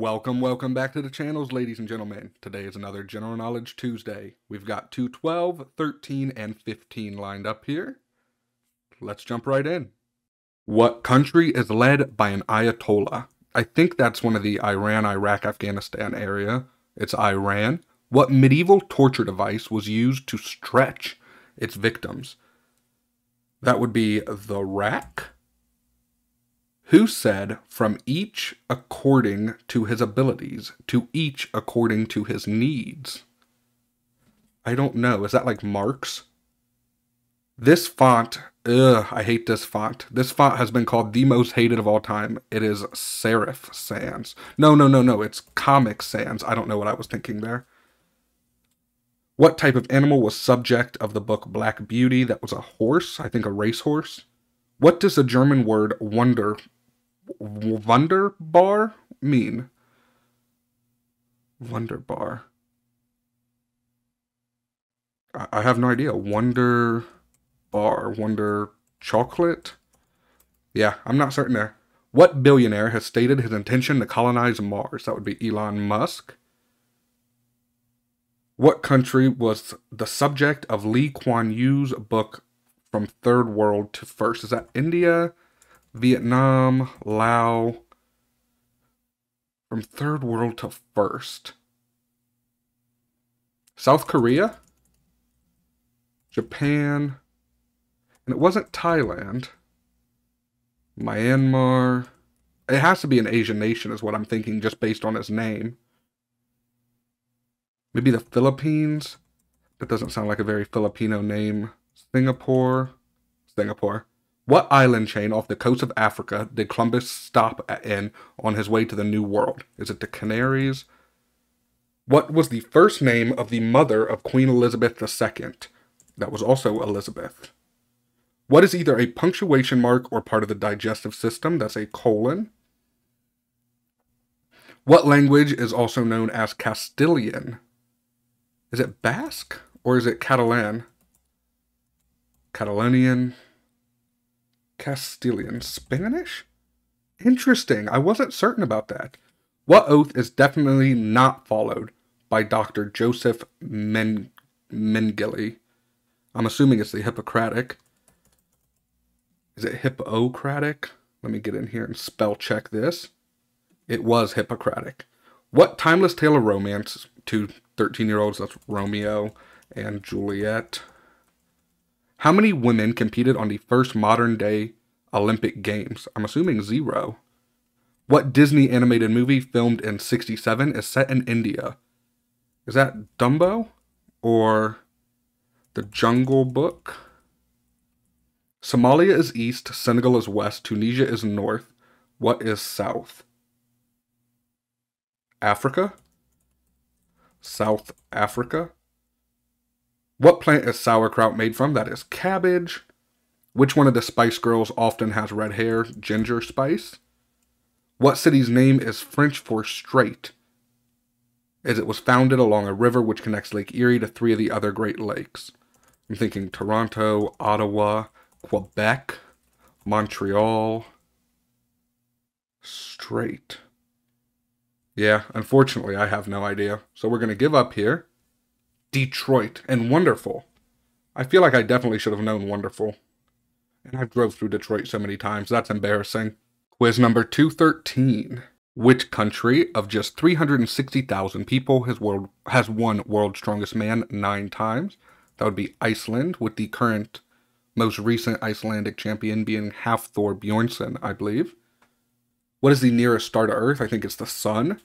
Welcome, welcome back to the channels, ladies and gentlemen. Today is another General Knowledge Tuesday. We've got 2, 12, 13, and 15 lined up here. Let's jump right in. What country is led by an Ayatollah? I think that's one of the Iran, Iraq, Afghanistan area. It's Iran. What medieval torture device was used to stretch its victims? That would be the rack who said, From each according to his abilities, to each according to his needs? I don't know. Is that like Marx? This font, ugh, I hate this font. This font has been called the most hated of all time. It is Serif Sans. No, no, no, no. It's Comic Sans. I don't know what I was thinking there. What type of animal was subject of the book Black Beauty? That was a horse, I think a racehorse. What does the German word wonder Wunderbar mean? Wunderbar. I have no idea. Wonder bar, wonder chocolate. Yeah, I'm not certain there. What billionaire has stated his intention to colonize Mars? That would be Elon Musk. What country was the subject of Lee Kuan Yew's book From Third World to First? Is that India? Vietnam, Laos, from third world to first. South Korea, Japan, and it wasn't Thailand. Myanmar. It has to be an Asian nation, is what I'm thinking, just based on his name. Maybe the Philippines. That doesn't sound like a very Filipino name. Singapore. Singapore. What island chain off the coast of Africa did Columbus stop in on his way to the New World? Is it the Canaries? What was the first name of the mother of Queen Elizabeth II? That was also Elizabeth. What is either a punctuation mark or part of the digestive system? That's a colon. What language is also known as Castilian? Is it Basque or is it Catalan? Catalonian. Castilian Spanish? Interesting. I wasn't certain about that. What oath is definitely not followed by Dr. Joseph Men- Mengele? I'm assuming it's the Hippocratic. Is it Hippocratic? Let me get in here and spell check this. It was Hippocratic. What timeless tale of romance to 13 year olds, that's Romeo and Juliet, how many women competed on the first modern day Olympic Games? I'm assuming zero. What Disney animated movie filmed in 67 is set in India? Is that Dumbo or The Jungle Book? Somalia is east, Senegal is west, Tunisia is north. What is south? Africa? South Africa? What plant is sauerkraut made from? That is cabbage. Which one of the Spice Girls often has red hair? Ginger Spice. What city's name is French for straight? As it was founded along a river which connects Lake Erie to three of the other Great Lakes. I'm thinking Toronto, Ottawa, Quebec, Montreal. Straight. Yeah, unfortunately, I have no idea. So we're going to give up here. Detroit, and Wonderful. I feel like I definitely should have known Wonderful. And I've drove through Detroit so many times, that's embarrassing. Quiz number 213. Which country of just 360,000 people has, world, has won World's Strongest Man nine times? That would be Iceland, with the current most recent Icelandic champion being Hafthor Bjornsson, I believe. What is the nearest star to Earth? I think it's the sun.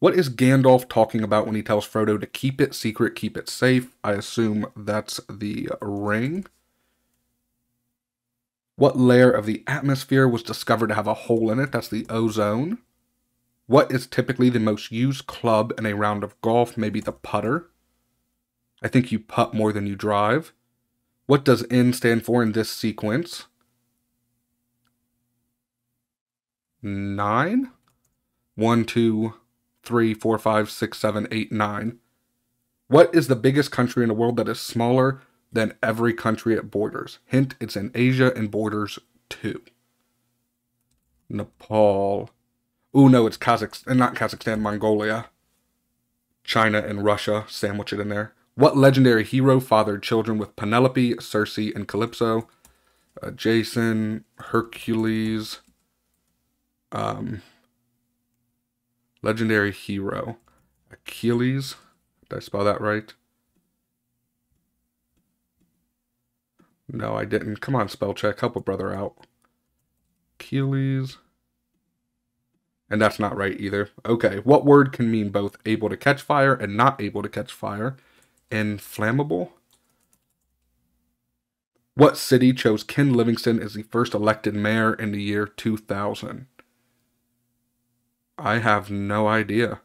What is Gandalf talking about when he tells Frodo to keep it secret, keep it safe? I assume that's the ring. What layer of the atmosphere was discovered to have a hole in it? That's the ozone. What is typically the most used club in a round of golf? Maybe the putter. I think you putt more than you drive. What does N stand for in this sequence? Nine? One, two, three, four, five, six, seven, eight, nine. What is the biggest country in the world that is smaller than every country it borders? Hint, it's in Asia and borders two. Nepal. Oh no, it's Kazakhstan, not Kazakhstan, Mongolia. China and Russia, sandwich it in there. What legendary hero fathered children with Penelope, Circe, and Calypso? Uh, Jason, Hercules, um, legendary hero, Achilles. Did I spell that right? No, I didn't. Come on, spell check. Help a brother out. Achilles. And that's not right either. Okay, what word can mean both able to catch fire and not able to catch fire? Inflammable? What city chose Ken Livingstone as the first elected mayor in the year 2000? I have no idea.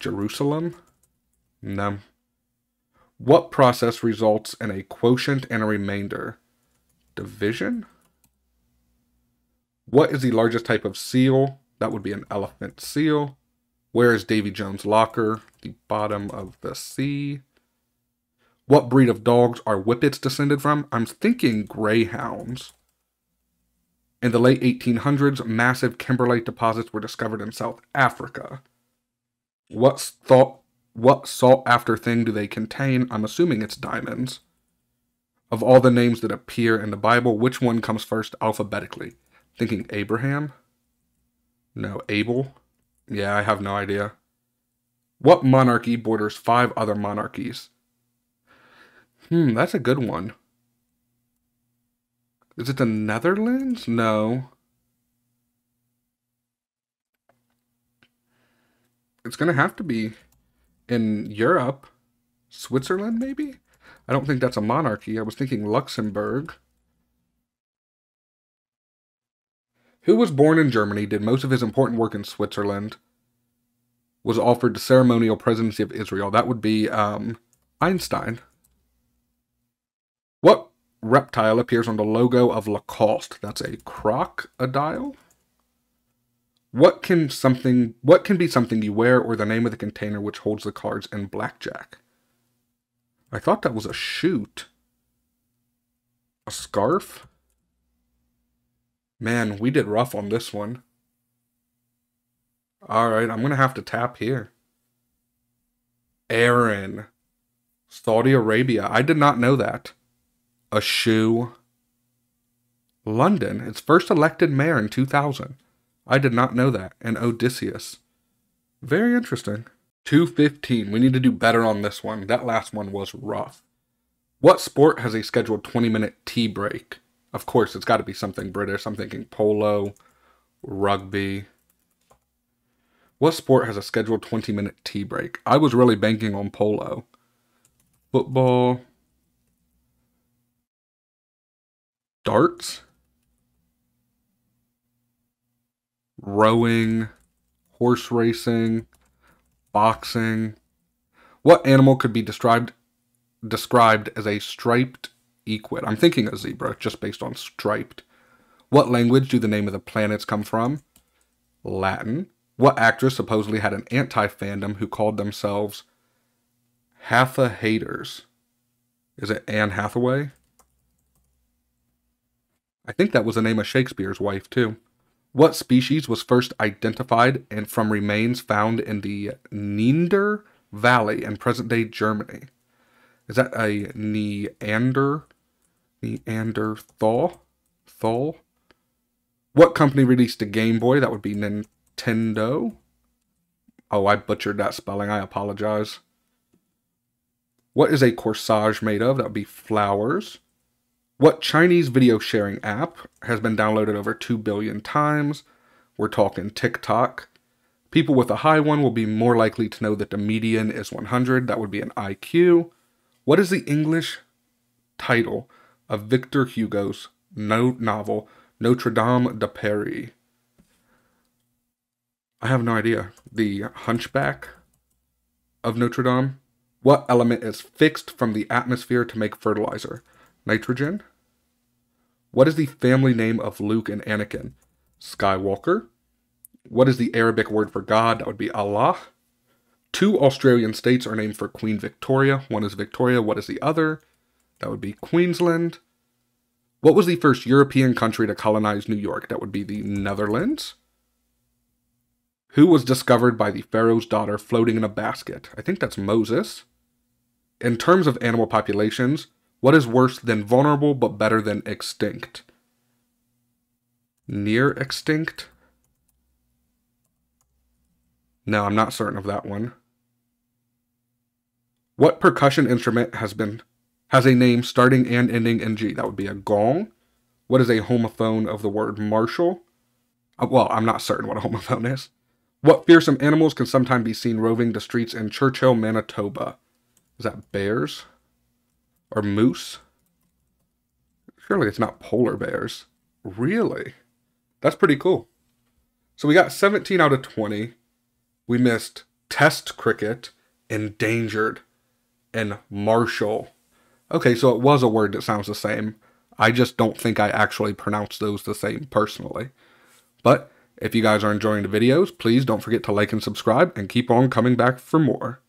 Jerusalem? No. What process results in a quotient and a remainder? Division? What is the largest type of seal? That would be an elephant seal. Where is Davy Jones' locker? The bottom of the sea. What breed of dogs are Whippets descended from? I'm thinking greyhounds. In the late 1800s, massive kimberlite deposits were discovered in South Africa. What thought what sought after thing do they contain? I'm assuming it's diamonds. Of all the names that appear in the Bible, which one comes first alphabetically? Thinking Abraham? No, Abel? Yeah, I have no idea. What monarchy borders five other monarchies? Hmm, that's a good one. Is it the Netherlands? No. It's going to have to be in Europe. Switzerland, maybe? I don't think that's a monarchy. I was thinking Luxembourg. who was born in Germany, did most of his important work in Switzerland, was offered the ceremonial presidency of Israel. That would be um, Einstein. Reptile appears on the logo of Lacoste? That's a crocodile. What can something what can be something you wear or the name of the container which holds the cards in blackjack? I thought that was a shoot. A scarf? Man, we did rough on this one. Alright, I'm to have to tap here. Aaron. Saudi Arabia. I did not know that. A shoe. London. Its first elected mayor in 2000. I did not know that. And Odysseus. Very interesting. 215. We need to do better on this one. That last one was rough. What sport has a scheduled 20 minute tea break? Of course, it's got to be something British. I'm thinking polo, rugby. What sport has a scheduled 20 minute tea break? I was really banking on polo. Football. Darts. Rowing. Horse racing. Boxing. What animal could be described described as a striped equid. I'm thinking a zebra, just based on striped. What language do the name of the planets come from? Latin. What actress supposedly had an anti-fandom who called themselves Hatha haters? Is it Anne Hathaway? I think that was the name of Shakespeare's wife, too. What species was first identified and from remains found in the Neander Valley in present day Germany? Is that a Neander Neanderthal. Thal. What company released a Game Boy? That would be Nintendo. Oh, I butchered that spelling. I apologize. What is a corsage made of? That would be flowers. What Chinese video sharing app has been downloaded over 2 billion times? We're talking TikTok. People with a high one will be more likely to know that the median is 100. That would be an IQ. What is the English title of Victor Hugo's novel Notre Dame de Paris. I have no idea. The Hunchback of Notre Dame. What element is fixed from the atmosphere to make fertilizer? Nitrogen. What is the family name of Luke and Anakin? Skywalker. What is the Arabic word for God? That would be Allah. Two Australian states are named for Queen Victoria. One is Victoria. What is the other? That would be Queensland. What was the first European country to colonize New York? That would be the Netherlands. Who was discovered by the Pharaoh's daughter floating in a basket? I think that's Moses. In terms of animal populations, what is worse than vulnerable but better than extinct? Near extinct? No, I'm not certain of that one. What percussion instrument has been has a name starting and ending in G? That would be a gong. What is a homophone of the word marshal? Uh, well, I'm not certain what a homophone is. What fearsome animals can sometimes be seen roving the streets in Churchill, Manitoba? Is that bears? Or moose? Surely it's not polar bears. Really? That's pretty cool. So we got 17 out of 20. We missed test cricket, endangered, and marshal. Okay, so it was a word that sounds the same. I just don't think I actually pronounce those the same personally. But if you guys are enjoying the videos, please don't forget to like and subscribe and keep on coming back for more.